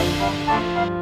Música